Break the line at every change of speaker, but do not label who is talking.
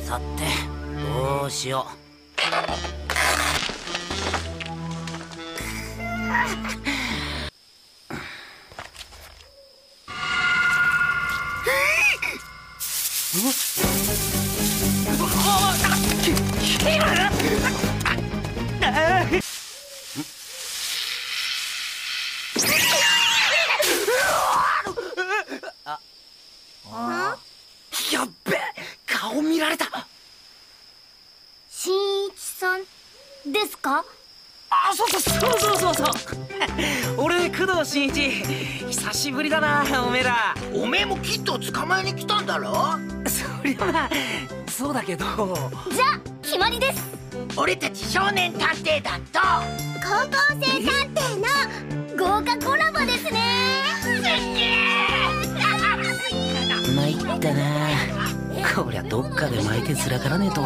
さてどうしよう やっべ顔見られた。
新一さんですか？
あそうそうそうそうそう。そう俺工藤新一。久しぶりだなおめえら。
おめえもキッドを捕まえに来たんだろ？
そりゃまあそうだけど。
じゃあ決まりです。
俺たち少年探偵団と。
高校生探偵の豪華コラボですね。
参ったな。こりゃどっかで巻いてずらからねえと